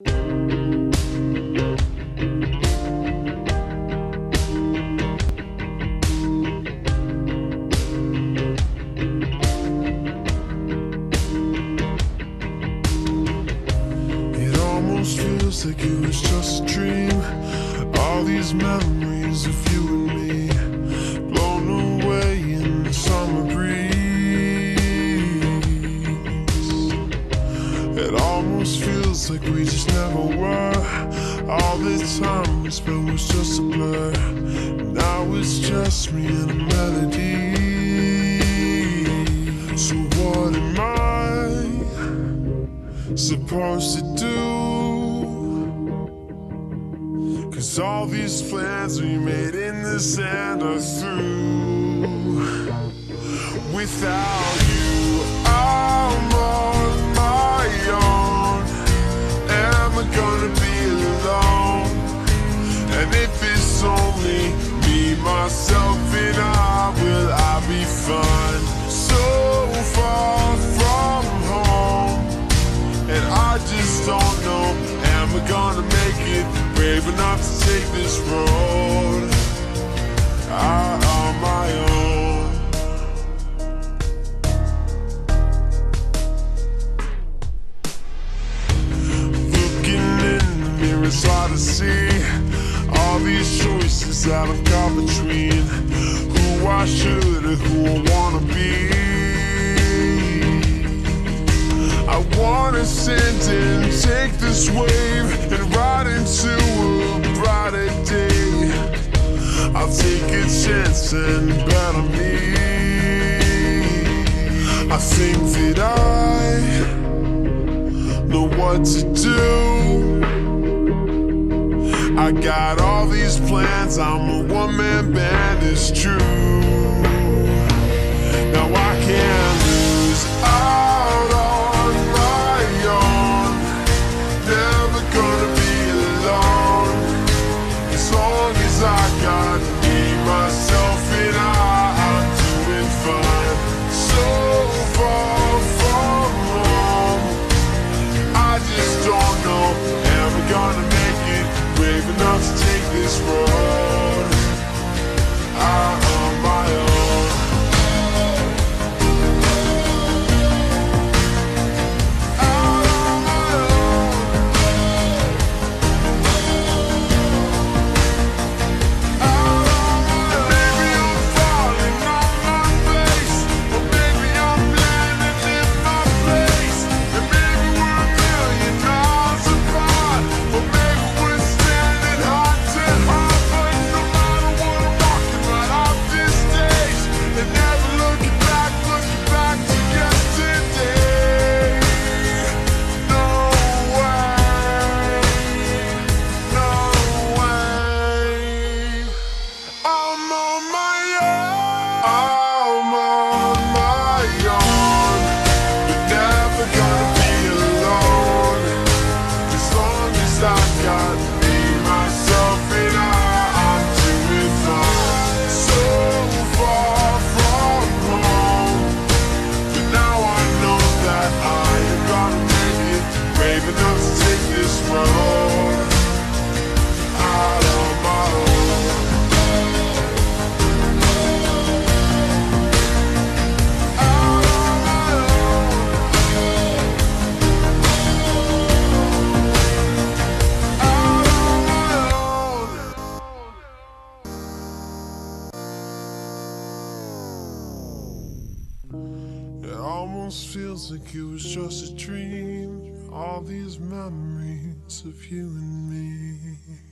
It almost feels like it was just a dream. All these memories of you and me, like we just never were. All the time we spent was just a blur. Now it's just me and a melody. So what am I? supposed to do? Cause all these plans we made in the sand are through. Without you, I just don't know, am I gonna make it brave enough to take this road out on my own? Looking in the mirror, it's hard to see all these choices that I've got between who I should or who I wanna be. Send and take this wave and ride into a brighter day. I'll take a chance and bet on me. I think that I know what to do. I got all these plans, I'm a one man band, it's true. Now I can't I got almost feels like it was just a dream. All these memories of you and me.